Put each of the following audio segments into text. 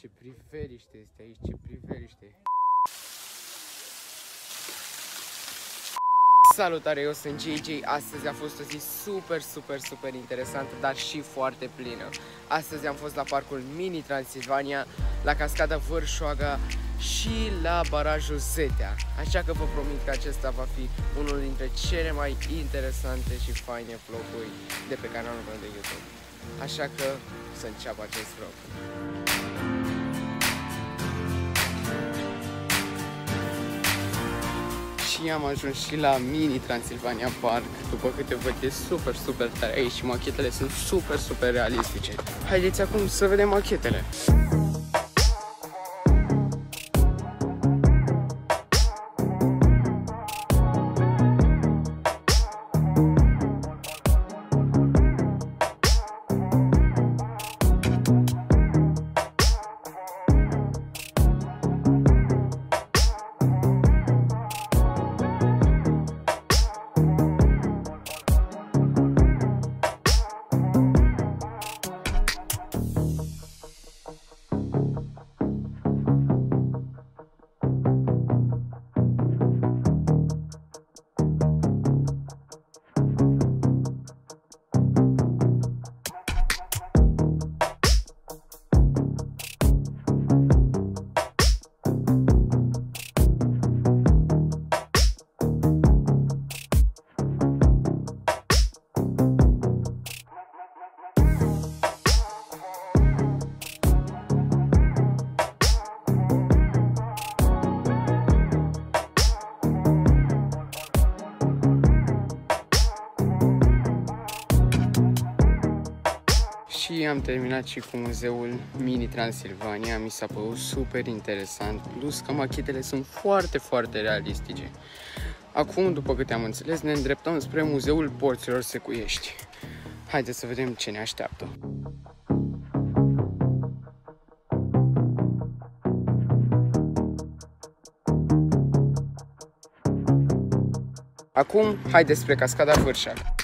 Ce priveliște este aici, ce priveliște. Salutare, eu sunt JJ. Astăzi a fost o zi super, super, super interesantă, dar și foarte plină. Astăzi am fost la parcul Mini Transilvania, la cascada Vârșoaga și la barajul Zetea. Așa că vă promit că acesta va fi unul dintre cele mai interesante și faine vloguri de pe canalul meu de YouTube. Așa că să înceapă acest vlog. Și am ajuns și la Mini Transilvania Park. După câte văd e super, super tare aici și machetele sunt super, super realistice. Haideți acum să vedem machetele. Și am terminat și cu muzeul Mini Transilvania, mi s-a părut super interesant, plus că machetele sunt foarte, foarte realistice. Acum, după câte am înțeles, ne îndreptăm spre Muzeul Porților Secuiești. Haideți să vedem ce ne așteaptă. Acum, haideți spre Cascada Vârșac.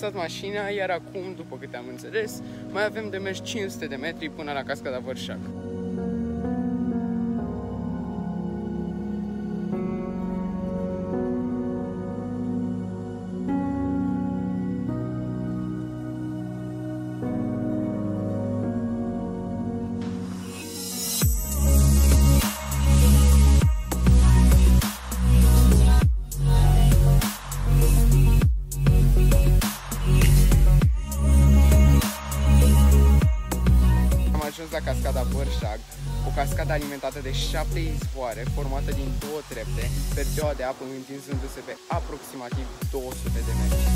Lăsat mașina, iar acum, după câte am înțeles, mai avem de mers 500 de metri până la cascada Vărșac. La cascada Bărșag, o cascadă alimentată de șapte izvoare formată din două trepte, perdeaua de apă întinzându-se pe aproximativ 200 de metri.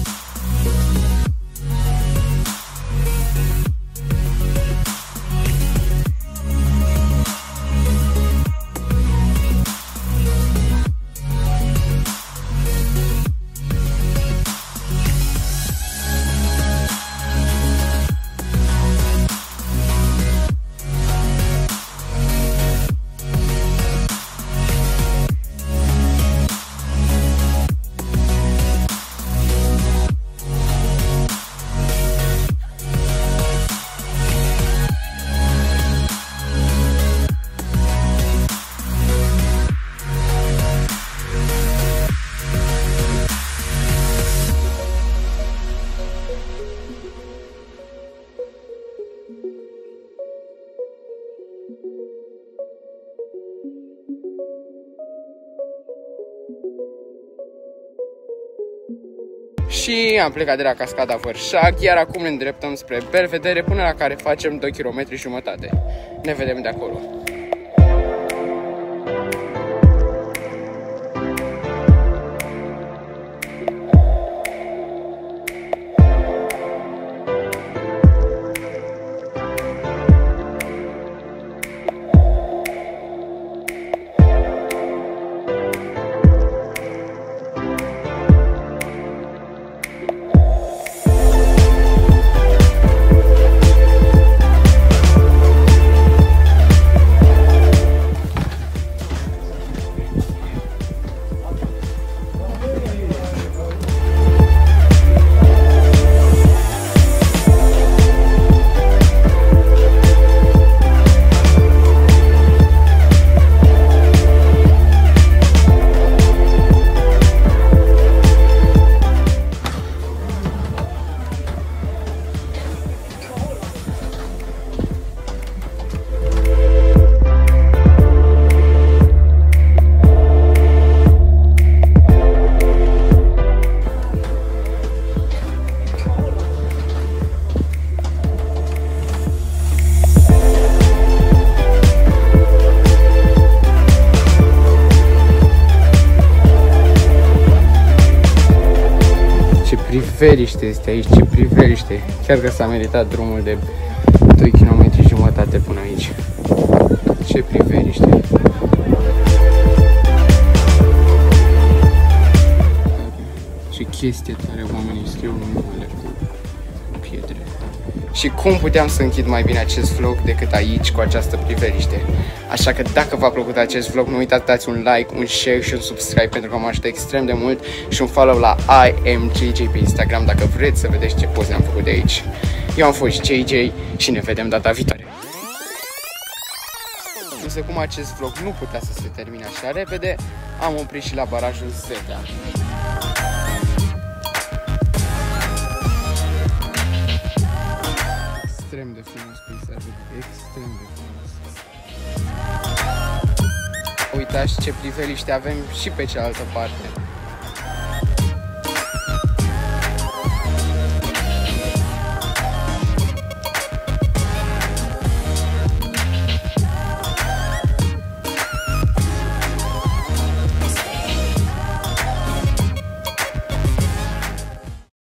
Și am plecat de la cascada Vărșac, iar acum ne îndreptăm spre Belvedere, până la care facem 2 km jumătate. Ne vedem de acolo. Priveliște este aici, ce priveliște. Chiar că s-a meritat drumul de 2 km jumătate până aici. Ce priveliște. Ce chestie tare, oamenii scriu numele cu pietre. Și cum puteam să închid mai bine acest vlog decât aici cu această priveliște. Așa că dacă v-a plăcut acest vlog, nu uitați dați un like, un share și un subscribe pentru că mă ajută extrem de mult și un follow la IMJJ pe Instagram dacă vreți să vedeți ce poze am făcut de aici. Eu am fost JJ și ne vedem data viitoare. Însă cum acest vlog nu putea să se termine așa repede, am oprit și la barajul Zetea. Extrem de frumos peisajul, extrem de frumos. Uitați ce priveliște avem și pe cealaltă parte.